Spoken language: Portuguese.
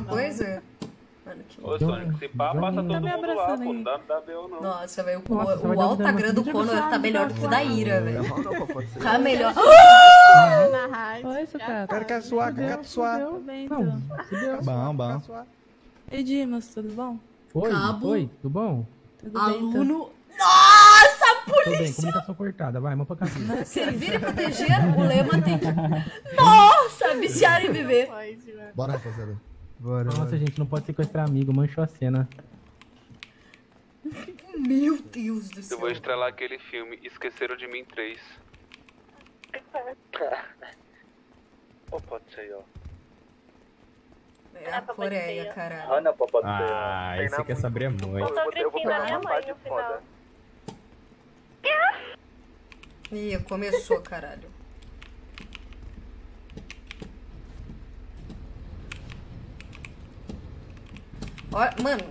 alguma coisa? Mano, que... Ô, Sonic, se pá, passa todo Tá me mundo lá, pô. Não dá, dá B.O. não. Nossa, velho, o, Nossa, o um Altagram do Conor tá melhor que o da Ira, velho. Não, pode ser. Tá melhor. Oi, Sucata. Quero que suar, Fudeu, quero suar. Tudo bem, Não, então. fudeu. Bom, bom. Suar. Ei, Dimas, tudo bom? Oi, Cabo. oi, tudo bom? Tudo bem, então. Aluno. Nossa, Tudo bem, comunicação cortada, vai, mão pra cabeça. servir e proteger, o lema tem que. Nossa, viciar e viver. Bora, rapaziada. Bora, Nossa, bora. gente, não pode sequestrar amigo, manchou a cena. Meu Deus do Eu céu. vou estrelar aquele filme Esqueceram de Mim 3. Ou pode ser, ó. É a Coreia, caralho. Ana, pode ser. Ah, Tem esse quer saber muito. Eu tô gritando a minha mãe no final. foda. Ih, começou, caralho. Ó, mano,